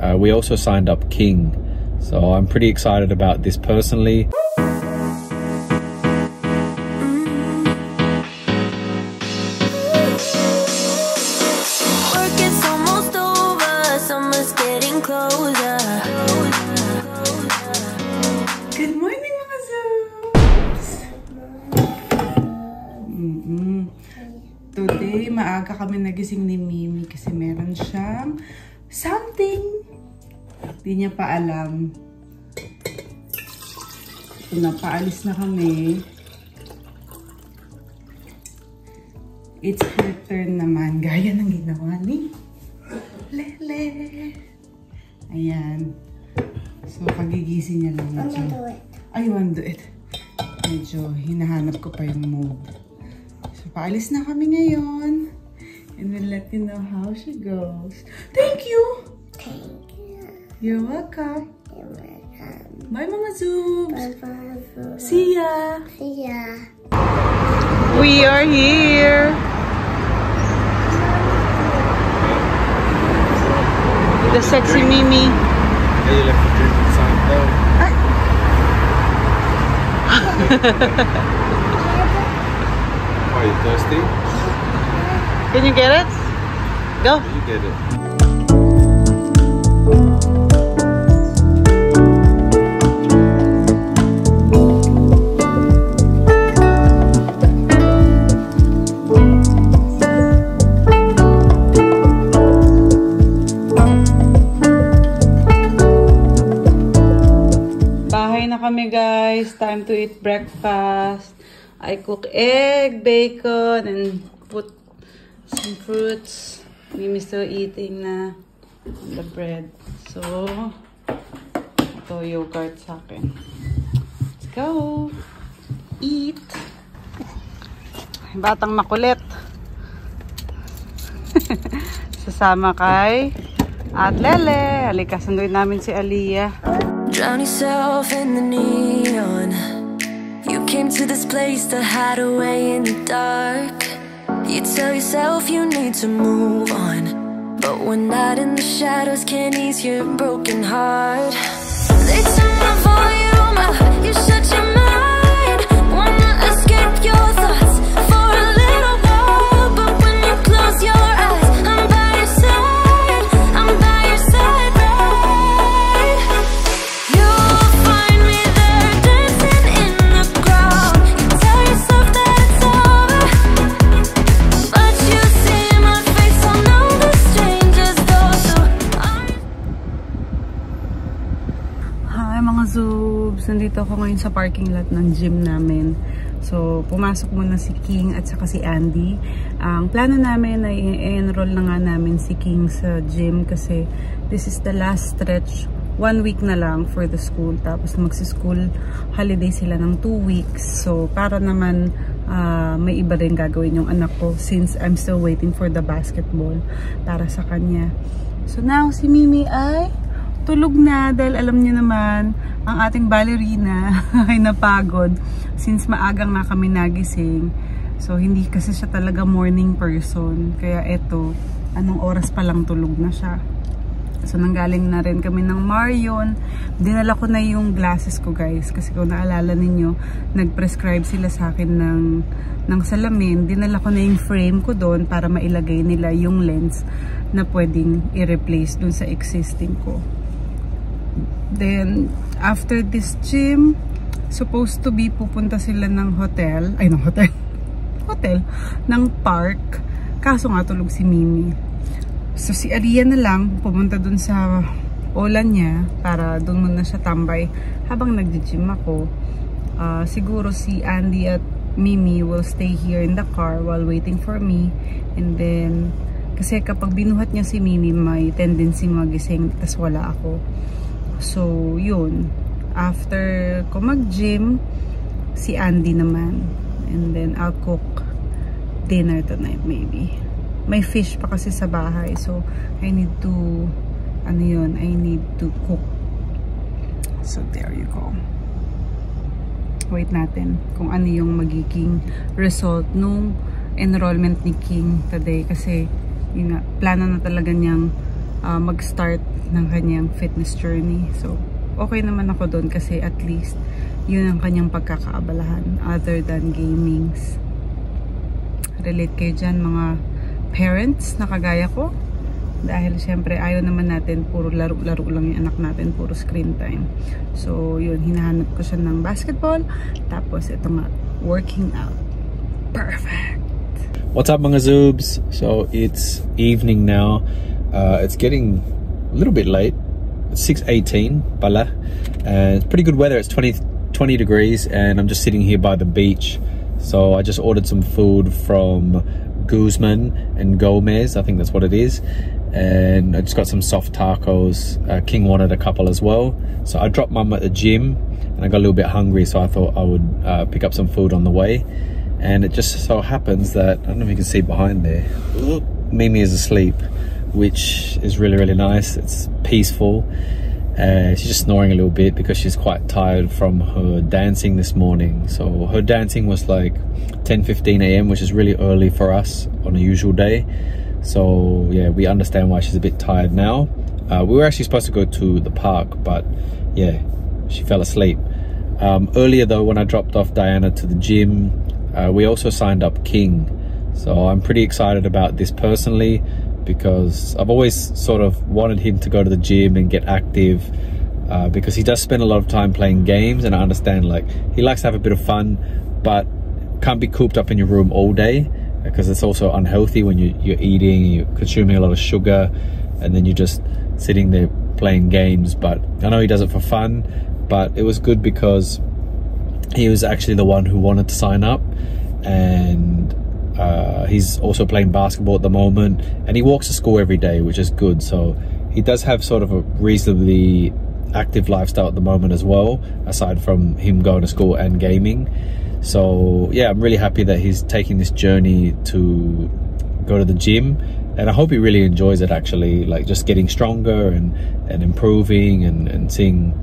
uh, we also signed up King. So I'm pretty excited about this personally. Work is almost over, summer's getting closer. Good morning mga Today, maaga kami nagising ni Mimi kasi meron siyang something. Hindi niya pa alam. So, napaalis na kami. It's her turn naman. Gaya ng ginawa ni Lele. Ayan. So, pagigising niya lang medyo. I want to do it. Medyo hinahanap ko pa yung mood. So, paalis na kami ngayon. And we'll let you know how she goes. Thank you! Thank you. You're welcome. You're welcome. Bye mga Zoobs! Bye-bye. See ya! See ya. We are here! The sexy Mimi. Yeah, you left the drink inside though. Are you thirsty? Can you get it? Go! You get it. Bahay na kami guys. Time to eat breakfast. I cook egg, bacon, and put some fruits. Mimi still eating na the bread. So, ito yogurt sa akin. Let's go! Eat! Batang makulit. Sasama kay at Lele. Halika, sunduin namin si Aliyah. Drown yourself in the neon. You came to this place to hide away in the dark. You tell yourself you need to move on. But when night in the shadows can ease your broken heart. They Nandito ako ngayon sa parking lot ng gym namin. So, pumasok muna si King at saka si Andy. Ang plano namin ay i-enroll na nga namin si King sa gym kasi this is the last stretch. One week na lang for the school. Tapos magsi-school holiday sila ng two weeks. So, para naman ah, may iba rin gagawin yung anak ko since I'm still waiting for the basketball para sa kanya. So, now si Mimi ay tulog na dahil alam niyo naman ang ating ballerina ay napagod since maaga nga kami nagising. So hindi kasi siya talaga morning person. Kaya eto anong oras pa lang tulog na siya? So nanggaling na rin kami ng Marion. Dinala ko na yung glasses ko guys. Kasi kung naalala ninyo nag-prescribe sila sa akin ng, ng salamin. Dinala ko na yung frame ko doon para mailagay nila yung lens na pwedeng i-replace dun sa existing ko Then, after this gym, supposed to be pupunta sila ng hotel. Ay, ng hotel. hotel. Ng park. Kaso nga tulog si Mimi. So, si Aria na lang pumunta dun sa ola niya para dun muna siya tambay habang nagji-gym ako. Ah, siguro si Andy at Mimi will stay here in the car while waiting for me. And then, kasi kapag binuhat niya si Mimi, may tendency magising tas wala ako. So, yun. After ko mag-gym, si Andy naman. And then, I'll cook dinner tonight maybe. May fish pa kasi sa bahay. So, I need to, ano yun, I need to cook. So, there you go. Wait natin kung ano yung magiging result nung enrollment ni King today. Kasi, yun nga, plano na talaga niyang uh, mag-start ng kanyang fitness journey. So, okay naman ako doon kasi at least yun ang kanyang pagkakaabalahan other than gamings. Relate kayo dyan mga parents na kagaya ko. Dahil syempre ayaw naman natin puro laro-laro lang yung anak natin, puro screen time. So yun, hinahanap ko siya ng basketball. Tapos ito nga, working out. Perfect! What's up mga Zoobs? So it's evening now. Uh, it's getting a little bit late. It's 6.18 pala. And it's pretty good weather. It's 20, 20 degrees and I'm just sitting here by the beach. So I just ordered some food from Guzman and Gomez. I think that's what it is and I just got some soft tacos. Uh, King wanted a couple as well. So I dropped mum at the gym and I got a little bit hungry so I thought I would uh, pick up some food on the way. And it just so happens that, I don't know if you can see behind there, Mimi is asleep, which is really, really nice. It's peaceful. Uh, she's just snoring a little bit because she's quite tired from her dancing this morning. So her dancing was like 10, 15 a.m., which is really early for us on a usual day. So yeah, we understand why she's a bit tired now. Uh, we were actually supposed to go to the park, but yeah, she fell asleep. Um, earlier though, when I dropped off Diana to the gym, uh, we also signed up King. So I'm pretty excited about this personally because I've always sort of wanted him to go to the gym and get active uh, because he does spend a lot of time playing games and I understand like he likes to have a bit of fun but can't be cooped up in your room all day because it's also unhealthy when you, you're eating, you're consuming a lot of sugar, and then you're just sitting there playing games. But I know he does it for fun, but it was good because he was actually the one who wanted to sign up, and uh, he's also playing basketball at the moment, and he walks to school every day, which is good. So he does have sort of a reasonably active lifestyle at the moment as well, aside from him going to school and gaming. So yeah, I'm really happy that he's taking this journey to go to the gym and I hope he really enjoys it actually, like just getting stronger and, and improving and, and seeing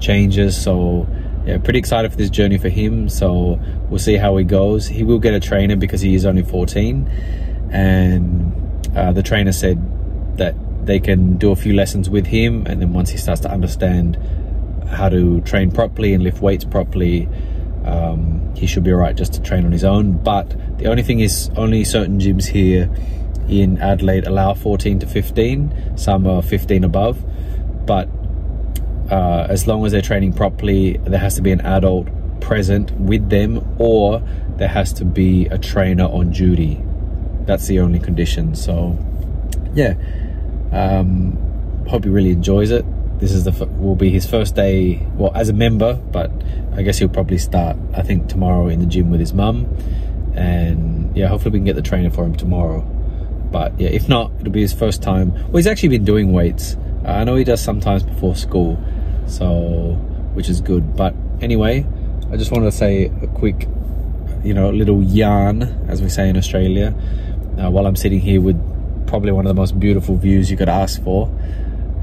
changes. So yeah, pretty excited for this journey for him. So we'll see how he goes. He will get a trainer because he is only 14 and uh, the trainer said that they can do a few lessons with him and then once he starts to understand how to train properly and lift weights properly um, he should be alright just to train on his own. But the only thing is, only certain gyms here in Adelaide allow 14 to 15. Some are 15 above, but uh, as long as they're training properly, there has to be an adult present with them, or there has to be a trainer on duty. That's the only condition. So, yeah, um, hope he really enjoys it. This is the will be his first day well as a member but i guess he'll probably start i think tomorrow in the gym with his mum. And yeah hopefully we can get the trainer for him tomorrow. But yeah if not it'll be his first time. Well he's actually been doing weights. Uh, i know he does sometimes before school so which is good but anyway i just wanted to say a quick you know little yarn as we say in australia uh, while i'm sitting here with probably one of the most beautiful views you could ask for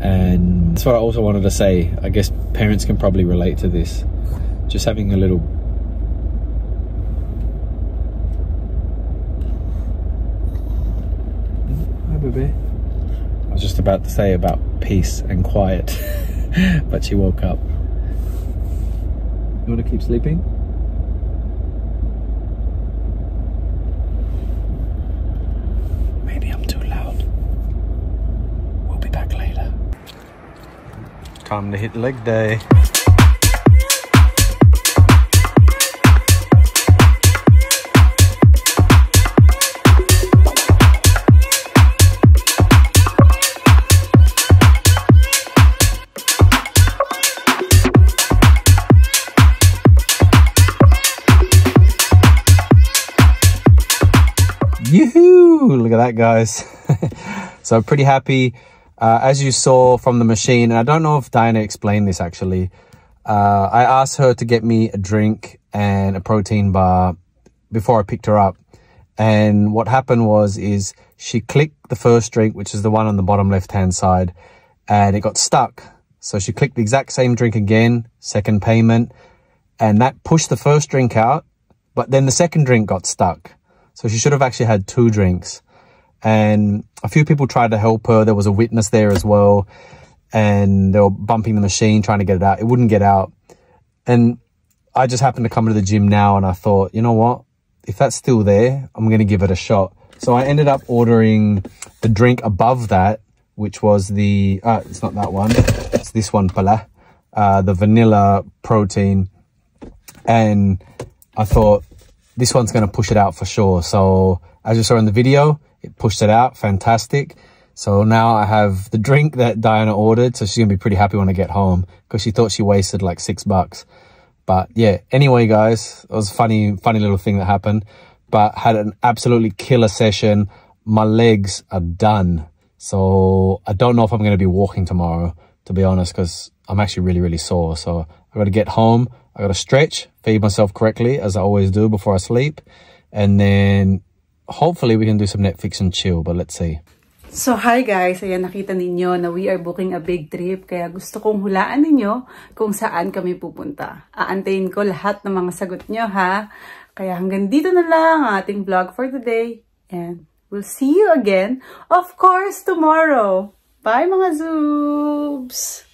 and that's what I also wanted to say. I guess parents can probably relate to this. Just having a little Hi baby. I was just about to say about peace and quiet, but she woke up. You want to keep sleeping? Maybe I'm too loud. We'll be back later. Time to hit leg day. That, guys. so pretty happy uh, as you saw from the machine, and I don't know if Diana explained this actually, uh, I asked her to get me a drink and a protein bar before I picked her up. And what happened was, is she clicked the first drink, which is the one on the bottom left-hand side, and it got stuck. So she clicked the exact same drink again, second payment, and that pushed the first drink out, but then the second drink got stuck. So she should have actually had two drinks. And a few people tried to help her. There was a witness there as well, and they were bumping the machine trying to get it out. It wouldn't get out, and I just happened to come to the gym now, and I thought, you know what? If that's still there, I'm gonna give it a shot. So I ended up ordering the drink above that, which was the uh, it's not that one, it's this one, pala, uh, the vanilla protein, and I thought this one's gonna push it out for sure. So as you saw in the video, it pushed it out, fantastic. So now I have the drink that Diana ordered, so she's gonna be pretty happy when I get home because she thought she wasted like six bucks. But yeah, anyway, guys, it was a funny, funny little thing that happened. But had an absolutely killer session. My legs are done. So I don't know if I'm to be walking tomorrow, to be honest, because I'm actually really, really sore. So I got to get home. I got to stretch, feed myself correctly, as I always do before I sleep. And then hopefully we can do some Netflix and chill, but let's see. So hi guys, ayan nakita ninyo na we are booking a big trip kaya gusto kong hulaan ninyo kung saan kami pupunta. Aantayin ko lahat ng mga sagot nyo ha. Kaya hanggang dito na lang ang ating vlog for today and we'll see you again of course tomorrow. Bye mga zoobs!